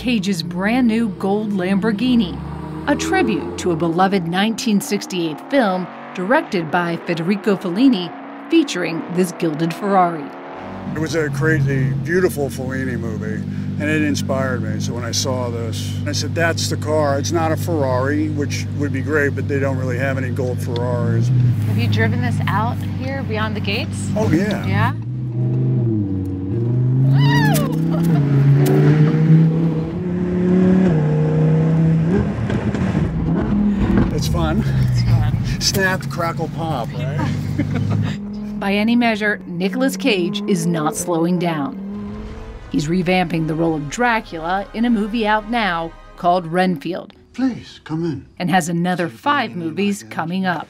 Cage's brand new gold Lamborghini, a tribute to a beloved 1968 film directed by Federico Fellini featuring this gilded Ferrari. It was a crazy, beautiful Fellini movie, and it inspired me. So when I saw this, I said, that's the car. It's not a Ferrari, which would be great, but they don't really have any gold Ferraris. Have you driven this out here beyond the gates? Oh, yeah. Yeah? It's fun. It's fun. Snap, crackle, pop, right? By any measure, Nicolas Cage is not slowing down. He's revamping the role of Dracula in a movie out now called Renfield Please, come in. and has another five movies coming up.